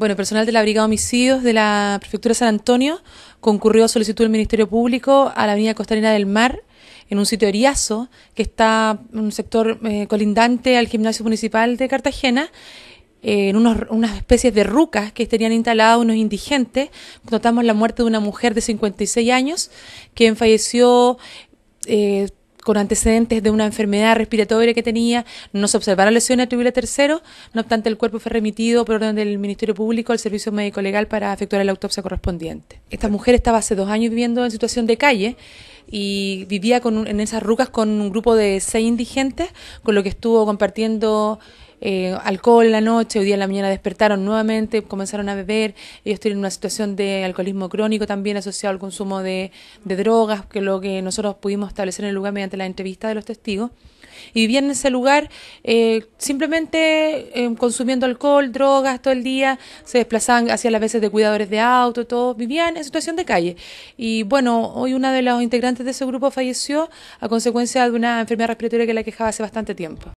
Bueno, personal de la Brigada de Homicidios de la Prefectura de San Antonio concurrió a solicitud del Ministerio Público a la Avenida Costalina del Mar, en un sitio eriazo que está en un sector eh, colindante al gimnasio municipal de Cartagena, eh, en unos, unas especies de rucas que estarían instaladas unos indigentes. Notamos la muerte de una mujer de 56 años, quien falleció eh, con antecedentes de una enfermedad respiratoria que tenía, no se observaron lesiones atribuibles tercero, no obstante el cuerpo fue remitido por orden del Ministerio Público al Servicio Médico Legal para efectuar la autopsia correspondiente. Esta mujer estaba hace dos años viviendo en situación de calle y vivía con en esas rucas con un grupo de seis indigentes, con lo que estuvo compartiendo eh, alcohol en la noche, hoy día en la mañana despertaron nuevamente, comenzaron a beber, ellos tienen una situación de alcoholismo crónico también asociado al consumo de, drogas, que es lo que nosotros pudimos establecer en el lugar mediante la entrevista de los testigos y vivían en ese lugar eh, simplemente eh, consumiendo alcohol, drogas todo el día, se desplazaban hacia las veces de cuidadores de auto, todo, vivían en situación de calle. Y bueno, hoy una de los integrantes de ese grupo falleció a consecuencia de una enfermedad respiratoria que la quejaba hace bastante tiempo.